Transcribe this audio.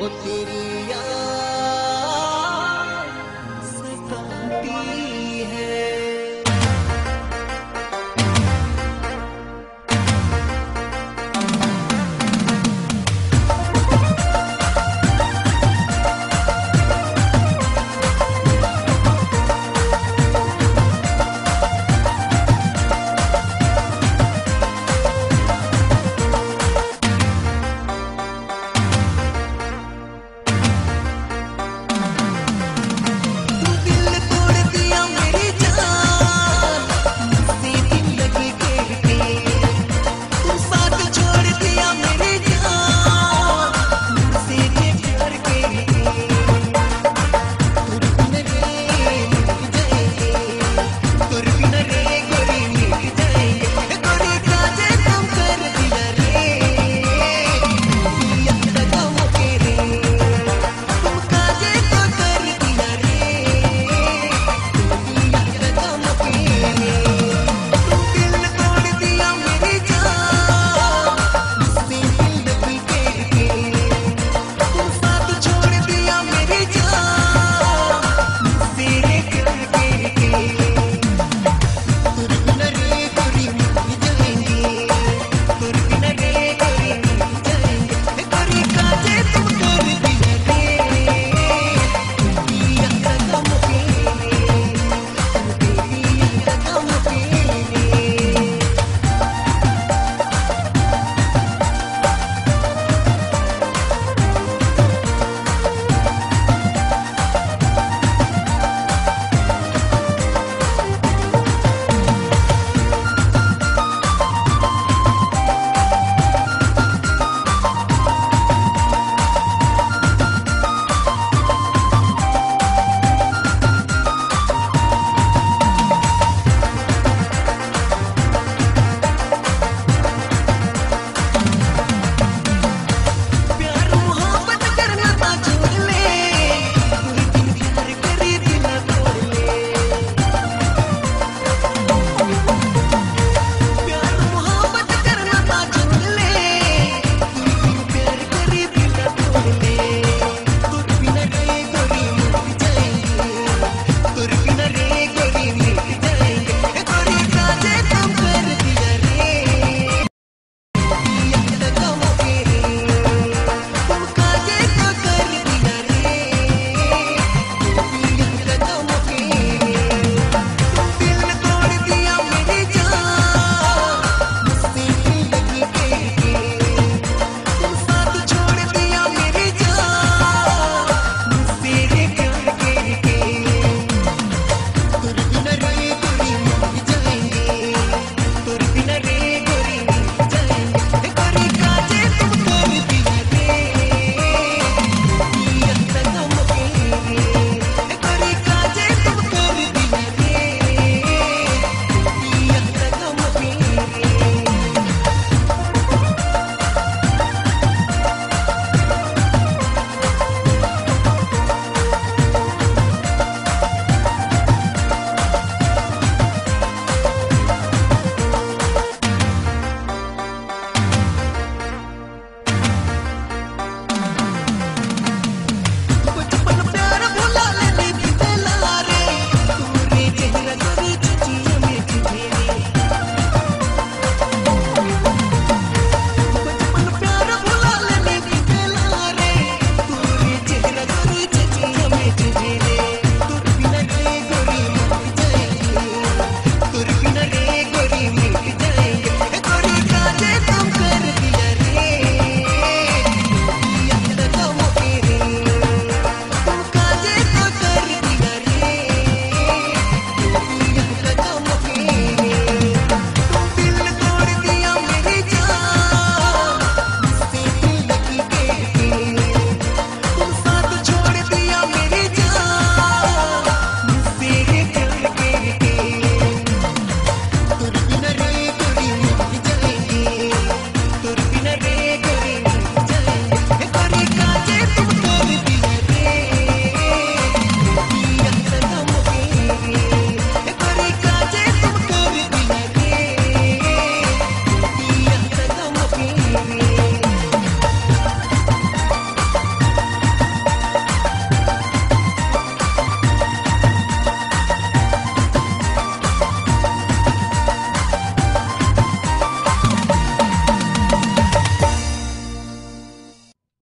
वो तेरी याद